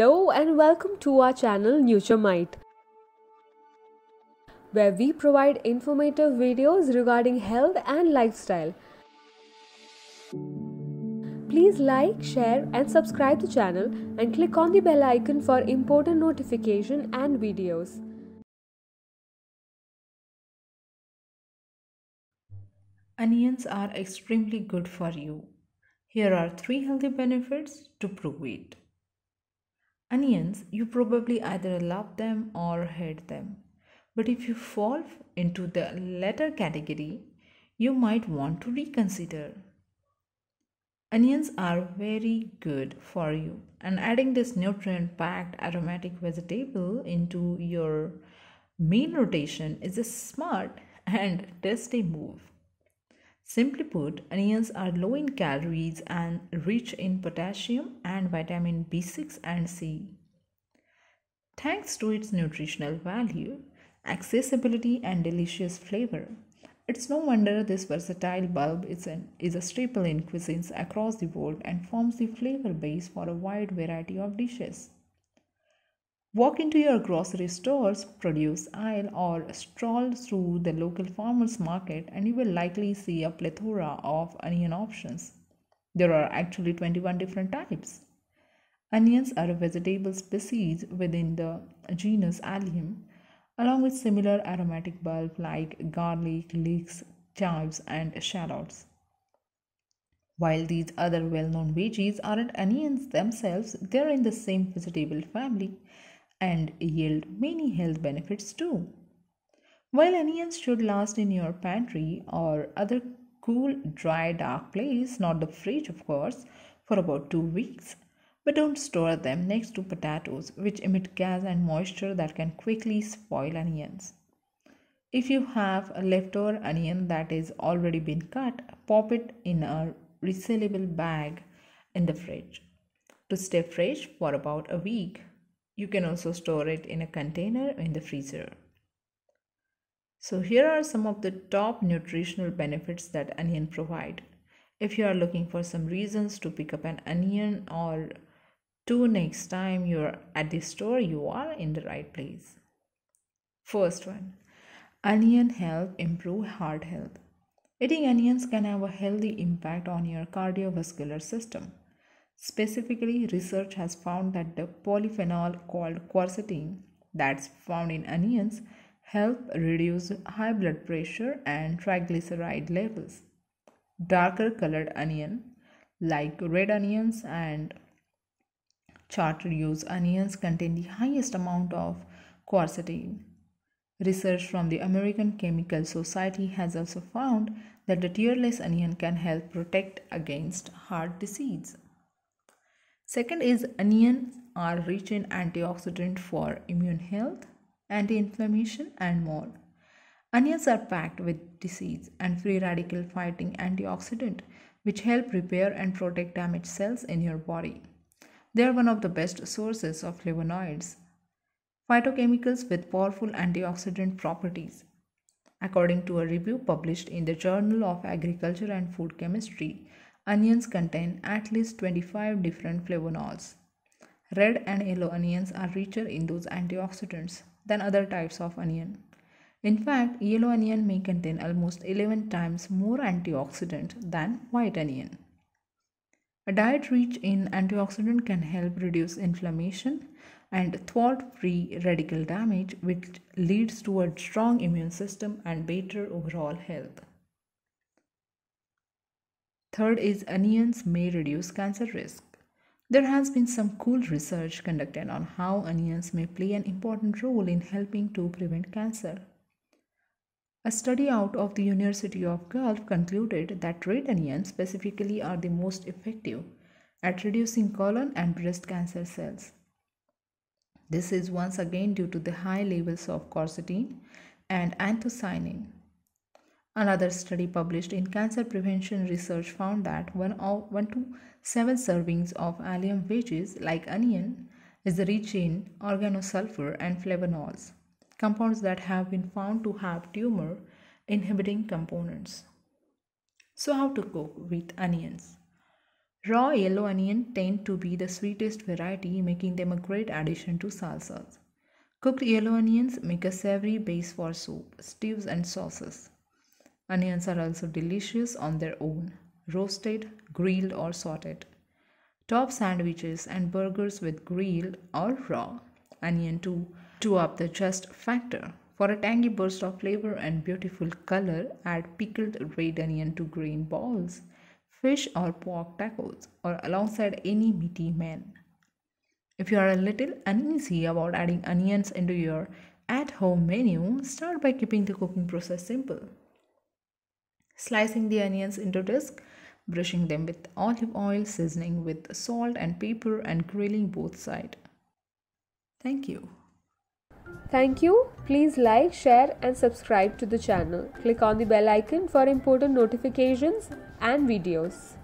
Hello and welcome to our channel NutureMite, where we provide informative videos regarding health and lifestyle. Please like, share, and subscribe the channel and click on the bell icon for important notification and videos. Onions are extremely good for you. Here are three healthy benefits to prove it. Onions, you probably either love them or hate them. But if you fall into the latter category, you might want to reconsider. Onions are very good for you, and adding this nutrient packed aromatic vegetable into your meal rotation is a smart and tasty move. Simply put, onions are low in calories and rich in potassium and vitamin B6 and C. Thanks to its nutritional value, accessibility, and delicious flavor, it's no wonder this versatile bulb is, an, is a staple in cuisines across the world and forms the flavor base for a wide variety of dishes. Walk into your grocery store's produce aisle or stroll through the local farmers market and you will likely see a plethora of onion options. There are actually 21 different types. Onions are a vegetable species within the genus Allium, along with similar aromatic bulbs like garlic, leeks, chives, and shallots. While these other well known veggies aren't onions themselves, they're in the same vegetable family and yield many health benefits too. While onions should last in your pantry or other cool, dry, dark place, not the fridge of course, for about two weeks, but don't store them next to potatoes which emit gas and moisture that can quickly spoil onions. If you have a leftover onion that is already been cut, pop it in a resealable bag in the fridge to stay fresh for about a week. You can also store it in a container in the freezer. So here are some of the top nutritional benefits that onion provide. If you are looking for some reasons to pick up an onion or two next time you're at the store, you are in the right place. First one, onion help improve heart health. Eating onions can have a healthy impact on your cardiovascular system. Specifically, research has found that the polyphenol called quercetin that's found in onions help reduce high blood pressure and triglyceride levels. Darker colored onion like red onions and chartreuse onions contain the highest amount of quercetin. Research from the American Chemical Society has also found that the tearless onion can help protect against heart disease. Second is onions are rich in antioxidant for immune health, anti-inflammation and more. Onions are packed with disease and free radical fighting antioxidant which help repair and protect damaged cells in your body. They are one of the best sources of flavonoids, phytochemicals with powerful antioxidant properties. According to a review published in the Journal of Agriculture and Food Chemistry, Onions contain at least 25 different flavonols. Red and yellow onions are richer in those antioxidants than other types of onion. In fact, yellow onion may contain almost 11 times more antioxidant than white onion. A diet rich in antioxidant can help reduce inflammation and thwart free radical damage, which leads to a strong immune system and better overall health. Third is onions may reduce cancer risk. There has been some cool research conducted on how onions may play an important role in helping to prevent cancer. A study out of the University of Guelph concluded that red onions specifically are the most effective at reducing colon and breast cancer cells. This is once again due to the high levels of quercetin and anthocyanin. Another study published in Cancer Prevention Research found that 1, 1 to 7 servings of allium veggies like onion is rich in organosulfur and flavonols, compounds that have been found to have tumor inhibiting components. So, how to cook with onions? Raw yellow onion tend to be the sweetest variety, making them a great addition to salsas. Cooked yellow onions make a savory base for soup, stews, and sauces. Onions are also delicious on their own, roasted, grilled, or sauteed. Top sandwiches and burgers with grilled or raw onion to, to up the just factor. For a tangy burst of flavor and beautiful color, add pickled red onion to green balls, fish or pork tacos, or alongside any meaty man. If you are a little uneasy about adding onions into your at home menu, start by keeping the cooking process simple. Slicing the onions into discs, brushing them with olive oil, seasoning with salt and pepper, and grilling both sides. Thank you. Thank you. Please like, share, and subscribe to the channel. Click on the bell icon for important notifications and videos.